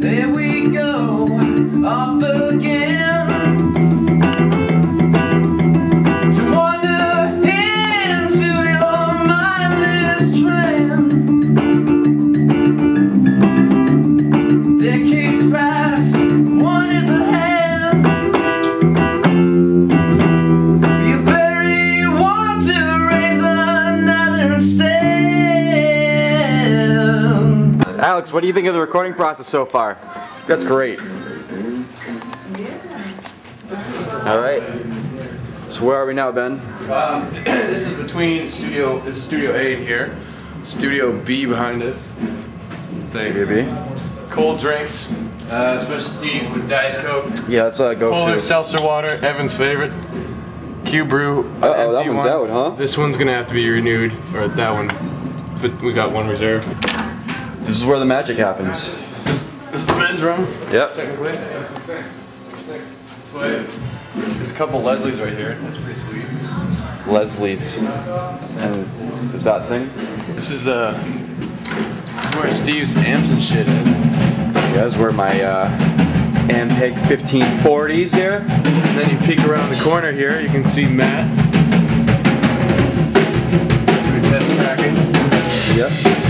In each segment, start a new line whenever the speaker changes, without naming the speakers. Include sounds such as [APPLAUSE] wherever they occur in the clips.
There we go, off again.
Alex, what do you think of the recording process so far?
That's great.
All right. So where are we now, Ben?
Um, [CLEARS THROAT] this is between studio. This is Studio A here. Studio B behind us. Thing.
Maybe.
Cold drinks, uh, specialties with Diet Coke,
Yeah, let's uh, go
polar seltzer water, Evan's favorite. Q Brew. uh,
Uh-oh, that
empty
one's
one.
out, huh?
This one's gonna have to be renewed, or that one. But we got one reserved.
This is where the magic happens.
This is, this is the men's room,
Yep.
technically. This way. There's a couple Leslie's right here. That's pretty sweet.
Leslie's. And is that thing?
This is uh, this is where Steve's amps and shit is.
Yeah, this is where my uh, Ampeg 1540s here.
And then you peek around the corner here, you can see Matt. Doing test tracking.
Yep.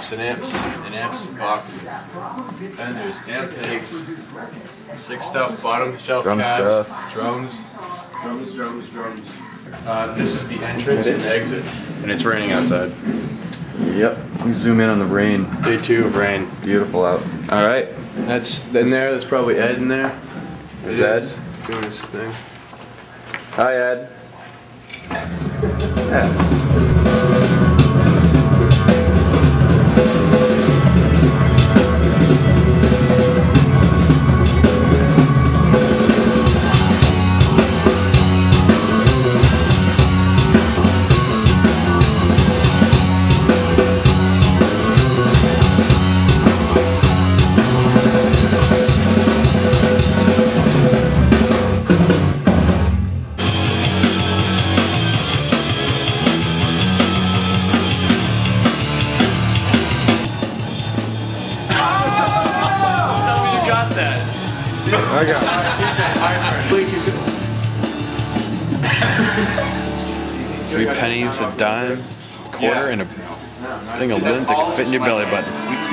Amps and amps and amps boxes. And there's Ampegs. Sick stuff, bottom shelf
Drum
cabs,
stuff.
drums. Drums, drums, drums. Uh, this is the entrance and exit. And it's raining outside.
Yep. We zoom in on the rain.
Day two of rain.
Beautiful out. All right.
That's in there, that's probably Ed in there.
There's
It
Ed.
is. He's doing his thing.
Hi, Ed. Yeah. [LAUGHS] I got
Three pennies, a dime, a quarter, and a thing of lint that can fit in your belly button.